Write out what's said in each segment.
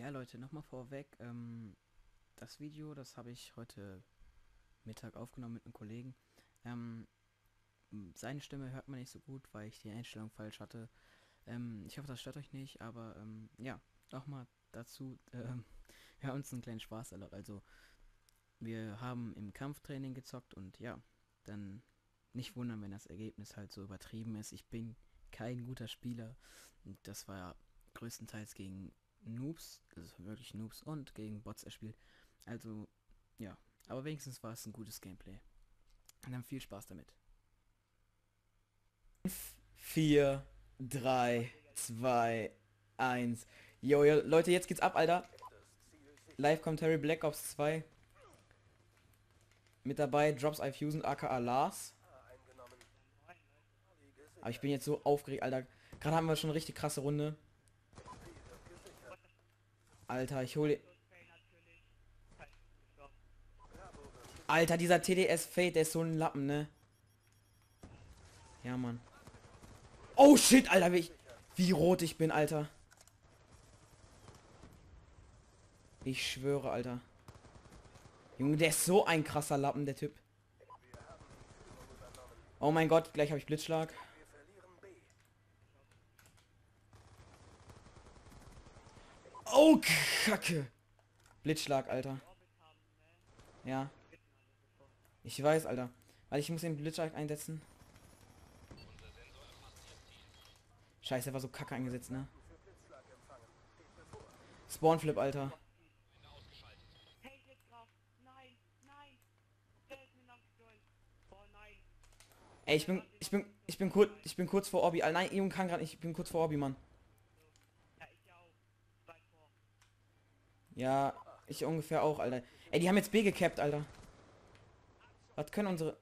Ja, Leute, nochmal vorweg. Ähm, das Video, das habe ich heute Mittag aufgenommen mit einem Kollegen. Ähm, seine Stimme hört man nicht so gut, weil ich die Einstellung falsch hatte. Ähm, ich hoffe, das stört euch nicht, aber ähm, ja, nochmal dazu. Ähm, wir haben uns einen kleinen Spaß erlaubt. Also, wir haben im Kampftraining gezockt und ja, dann nicht wundern, wenn das Ergebnis halt so übertrieben ist. Ich bin kein guter Spieler. Das war größtenteils gegen Noobs, also wirklich Noobs und gegen Bots erspielt. Also, ja. Aber wenigstens war es ein gutes Gameplay. Und dann viel Spaß damit. 4, 3, 2, 1. Jo, jo, Leute, jetzt geht's ab, Alter. Live Commentary Black Ops 2. Mit dabei Drops I Fusion aka Lars. Aber ich bin jetzt so aufgeregt, Alter. Gerade haben wir schon eine richtig krasse Runde. Alter, ich hole... Alter, dieser TDS Fate, der ist so ein Lappen, ne? Ja, Mann. Oh, shit, Alter, wie, ich, wie rot ich bin, Alter. Ich schwöre, Alter. Junge, der ist so ein krasser Lappen, der Typ. Oh mein Gott, gleich habe ich Blitzschlag. Oh, Kacke. Blitzschlag, Alter. Ja. Ich weiß, Alter. Weil ich muss den Blitzschlag einsetzen. Scheiße, war so kacke eingesetzt, ne? Spawnflip, Alter. Ey, ich bin, ich bin, ich bin kurz, ich bin kurz vor Orbi. Nein, Junge kann gerade nicht. Ich bin kurz vor Orbi, Mann. Ja, ich ungefähr auch, Alter. Ey, die haben jetzt B gecapped, Alter. Was können unsere...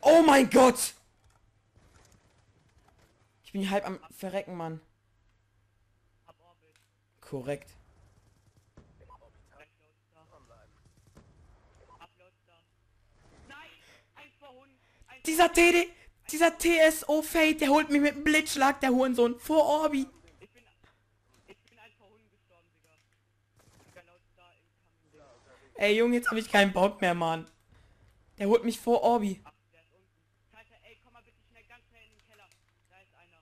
Oh mein Gott! Ich bin halb am Verrecken, Mann. Korrekt. Dieser TD, dieser TSO Fate, der holt mich mit einem Blitzschlag, der Hurensohn, vor Orbi. Ich bin, ich bin gestorben, Digga. Ich bin laut da im Kampf. Ey, Junge, jetzt habe ich keinen Bock mehr, Mann. Der holt mich vor Orbi. Ach, ey, komm mal bitte schnell ganz schnell in den Keller. Da ist einer.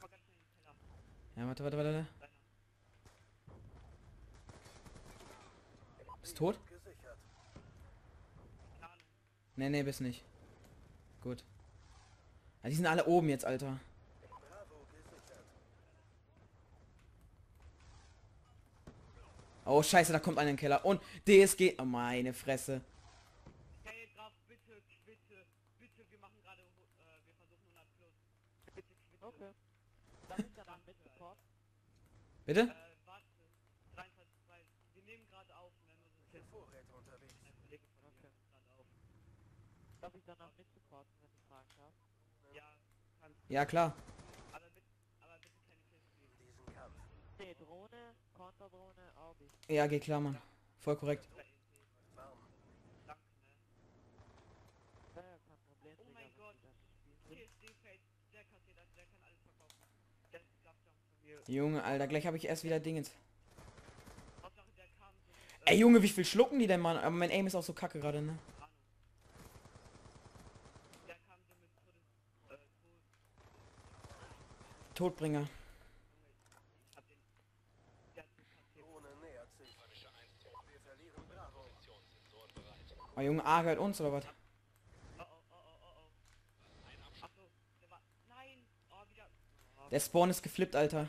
Komm mal ganz schnell in den Keller. Ja, warte, warte, warte. Bist tot? Nee, nee, bist nicht. Gut. Die sind alle oben jetzt, Alter. Oh, scheiße, da kommt einer in den Keller. Und DSG. Oh, meine Fresse. Hey, Graf, bitte, bitte, bitte, wir machen gerade, äh, wir versuchen 100 plus. Bitte, bitte. Okay. Dann ist dann mit Support. Bitte? Äh, warte. 23, weil wir nehmen gerade auf, ne, nur so ein Vorräte unterwegs. Ein Kollege von mir Okay. nimmt gerade auf. Darf ich dann auch mit supporten, wenn ich fragen darf? Ja, klar. Ja, geht klar, Mann. Voll korrekt. Junge, Alter, gleich habe ich erst wieder Dingens. Ey, Junge, wie viel schlucken die denn, Mann? Aber mein Aim ist auch so kacke gerade, ne? Ahnung. Der kam so mit Todes, äh, Tod, Todbringer. Oh, Junge, A gehört uns, oder was? Der Spawn ist geflippt, Alter.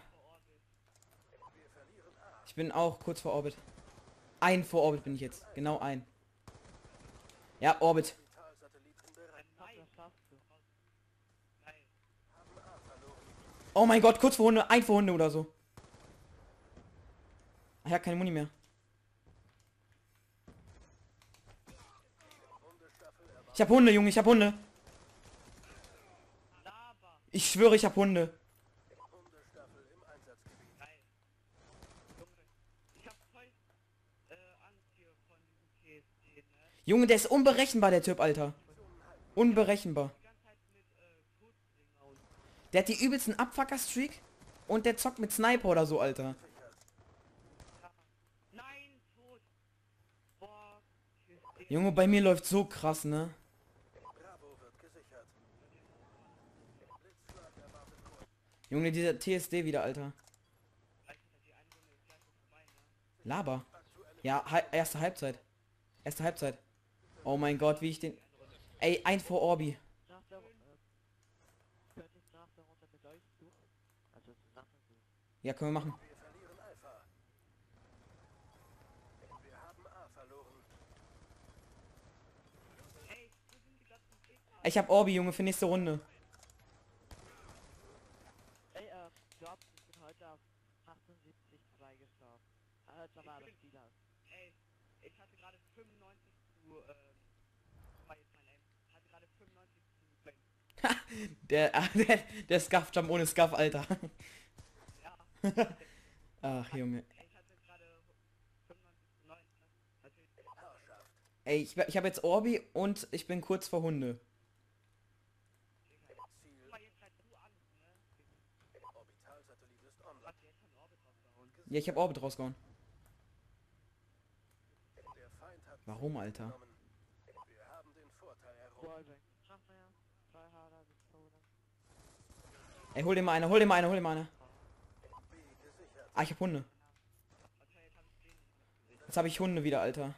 Ich bin auch kurz vor Orbit. Ein vor Orbit bin ich jetzt. Genau ein. Ja, Orbit. Nein, Das schaffst du. nein. Oh mein Gott, kurz vor Hunde. Ein vor Hunde oder so. Ich habe keine Muni mehr. Ich hab Hunde, Junge, ich hab Hunde. Ich schwöre, ich hab Hunde. Junge, der ist unberechenbar, der Typ, Alter. Unberechenbar. Die ganze Zeit mit, äh, Todbringer und Der hat die übelsten Abfucker-Streak und der zockt mit Sniper oder so, Alter. Junge, bei mir läuft so krass, ne? Junge, dieser TSD wieder, Alter. Laber. Ja, erste Halbzeit. Erste Halbzeit. Oh mein Gott, wie ich den... Ey, ein vor Orbi. Nach der Runde. Könnt ihr nach der Runde mit euch suchen? Also zusammen suchen. Ja, können wir machen. Ey, wo sind die ganzen Gegner? Ich hab Orbi, Junge, für nächste Runde. Ey, glaubt, ich bin heute auf 78 2 gestorben. Als normaler Spieler. Ey, ich hatte gerade 95 zu, ähm, war jetzt mein Aim. Hatte gerade 95 zu. Der, der, der Scuff-Jump ohne Scuff, Alter. Ach, Junge. ey, ich hatte gerade 95 zu 9? Natürlich. Ey, ich, habe jetzt Orbi und ich bin kurz vor Hunde. Ja, ich habe Orbit rausgehauen. Warum, Alter? Ey, hol dir mal eine, hol dir mal eine, hol dir mal eine. Ah, ich hab Hunde. Jetzt habe ich Hunde wieder, Alter.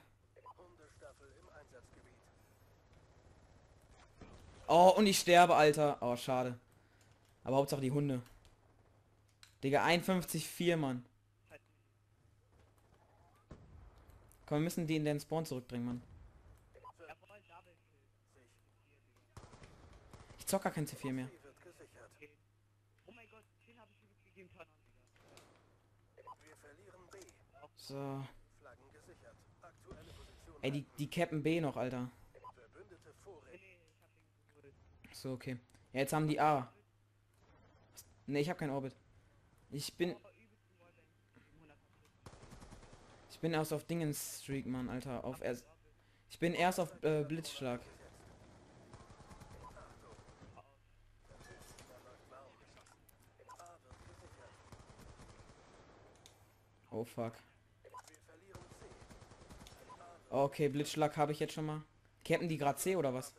Oh, und ich sterbe, Alter. Oh, schade. Aber Hauptsache die Hunde. Digga, 51,4, Mann. Komm, wir müssen die in den Spawn zurückbringen, Mann. Ich zock gar kein C4 mehr. Oh mein Gott, den habe ich übelst gegeben, Turn on wieder. So. Ey, die, die cappen B noch, Alter. So, okay. Ja, jetzt haben die A. Ne, ich habe kein Orbit. Ich bin... Aber übelst ein Wallbang. 700 Ich bin erst auf Dingens Streak, Mann, Alter. Auf erst... Ich bin erst auf äh, Blitzschlag. Oh fuck. Okay, Blitzschlag habe ich jetzt schon mal. Cappen die gerade C oder was?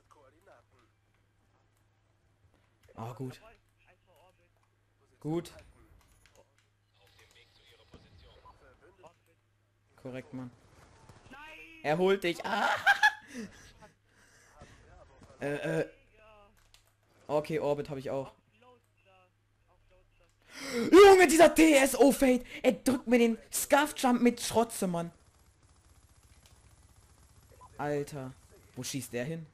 Ah, gut. Orbit. Gut. Orbit. Korrekt, Mann. Er holt dich. Ah! äh, äh. Okay, Orbit habe ich auch. Junge, dieser TSO Fade. Er drückt mir den Scuff Jump mit Schrotze, Mann. Alter. Wo schießt der hin?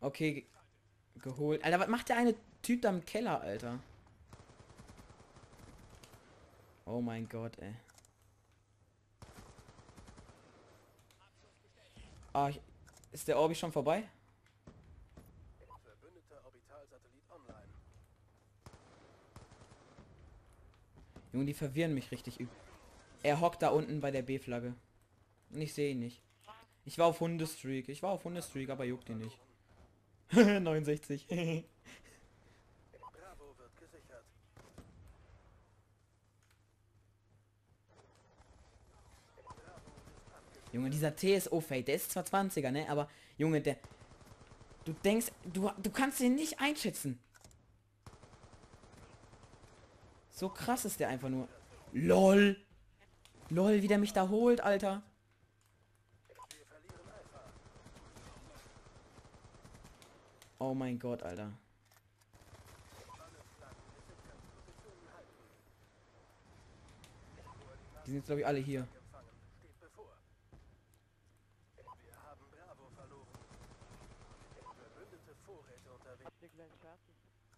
Okay, ge geholt. Alter, was macht der eine Typ da im Keller, Alter? Oh mein Gott, ey. Ah, ist der Orbi schon vorbei? Junge, die verwirren mich richtig. Er hockt da unten bei der B-Flagge. Und ich sehe ihn nicht. Ich war auf Hundestreak. Ich war auf Hundestreak, aber juckt ihn nicht. 69. Junge, dieser TSO-Fade, der ist zwar 20er, ne? Aber, Junge, der... Du denkst, du, du kannst den nicht einschätzen. So krass ist der einfach nur. LOL. LOL, wie der mich da holt, Alter. Oh mein Gott, Alter. Die sind jetzt, glaube ich, alle hier.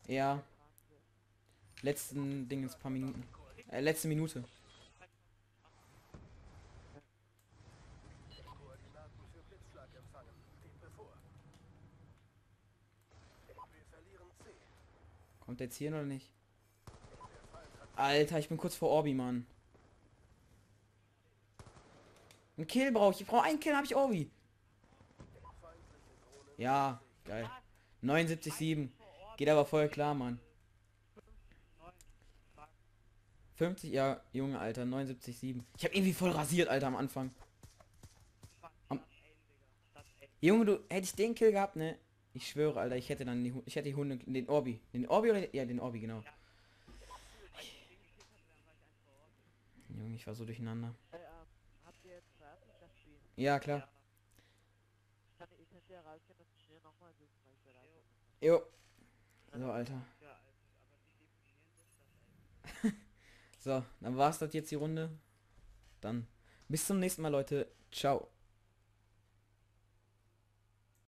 Ja. Letzten Ding ist paar Minuten. Äh, letzte Minute. Kommt der jetzt hier oder nicht? Alter, ich bin kurz vor Orbi, Mann. Ein Kill brauche ich. Ich brauche einen Kill, habe ich Orbi. Ja, geil. 79,7. Geht aber voll klar, Mann. 50, ja, Junge, Alter, 79,7. Ich habe irgendwie voll rasiert, Alter, am Anfang. Am- Junge, du, hätte ich den Kill gehabt, ne? Ich schwöre, Alter, ich hätte dann die, ich hätte die Hunde, den Orbi. Den Orbi oder, ja, den Orbi, genau. Junge, ich war so durcheinander. Äh, ähm, habt ihr jetzt fertig das Spiel? Ja, klar. Ich kann, ich kann ja rausgehen und schnell nochmal suchen, weil ich bereit bin. Jo. So, Alter. So, dann war's das jetzt die Runde. Dann bis zum nächsten Mal, Leute. Ciao.